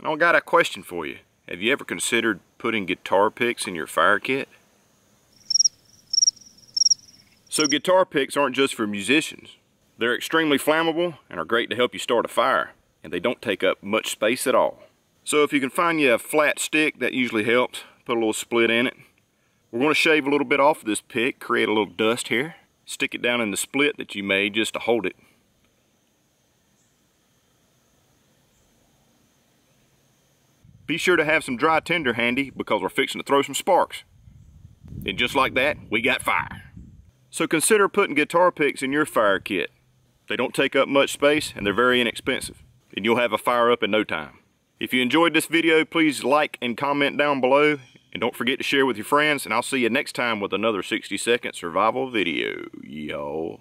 And I got a question for you. Have you ever considered putting guitar picks in your fire kit? So guitar picks aren't just for musicians. They're extremely flammable and are great to help you start a fire. And they don't take up much space at all. So if you can find you a flat stick, that usually helps. Put a little split in it. We're going to shave a little bit off of this pick, create a little dust here. Stick it down in the split that you made just to hold it. Be sure to have some dry tinder handy because we're fixing to throw some sparks. And just like that, we got fire. So consider putting guitar picks in your fire kit. They don't take up much space and they're very inexpensive. And you'll have a fire up in no time. If you enjoyed this video, please like and comment down below. And don't forget to share with your friends. And I'll see you next time with another 60 second survival video, y'all.